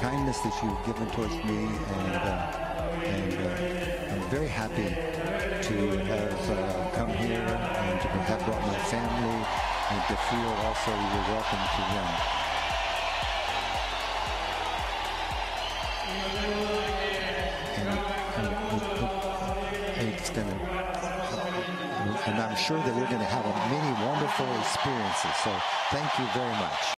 kindness that you've given towards me, and uh, and uh, I'm very happy to have uh, come here and to have brought my family and to feel also you're welcome to them. And, and it's gonna, and I'm sure that we're gonna have many wonderful experiences. So thank you very much.